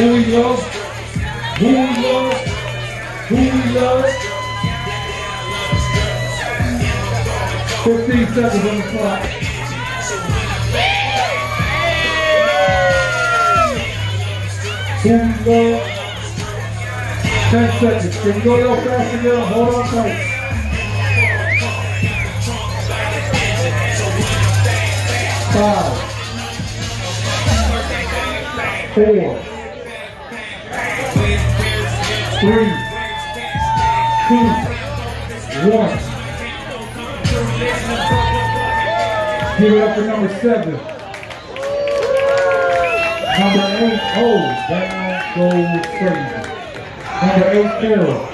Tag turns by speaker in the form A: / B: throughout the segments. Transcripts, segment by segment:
A: Who we love. 15 seconds on the clock. Love. 10 seconds. Can you go a little faster now? Hold on tight. Five. Four. Three. Two. One. Give it up for number seven. Number eight, oh, that goes crazy. Number eight, Carol.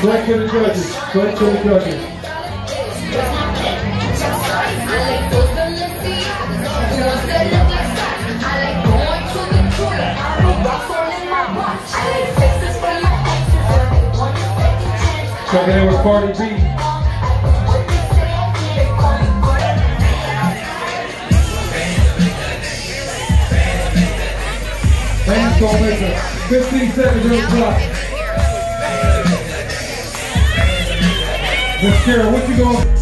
A: Back to the judges. Back to the judges. Checking in with Cardi B. Thanks, gonna 15 seconds on the clock. What you going?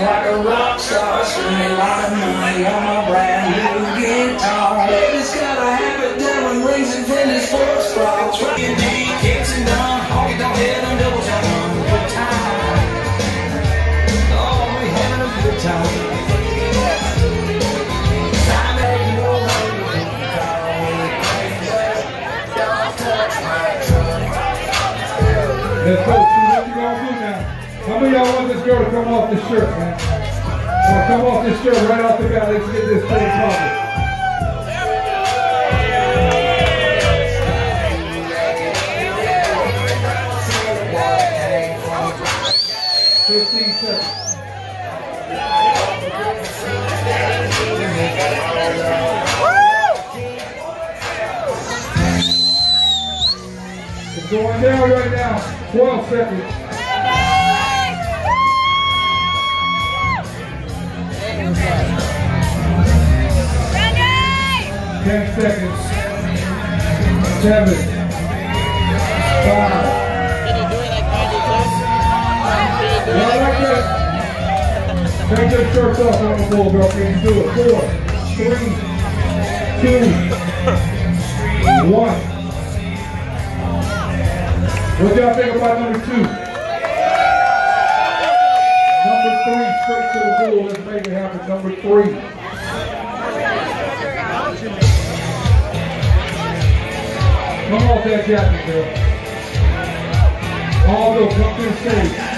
B: Like a rock star, a brand
A: Let's go. See what you gonna do now. How many y'all want this girl to come off this shirt, man? Well, come off this shirt right off the bat. Let's get this thing popping. Fifteen seconds. Going down right now. Twelve seconds. Ten seconds. Seven. Five. Y'all like that? Take your shirts off on the floor, girl. Can you do it? Four, three, two, one. What y'all think about number two? Number three, straight to the goal. Let's make it happen. Number three. Come off that jacket, girl. Aldo, come to the stage.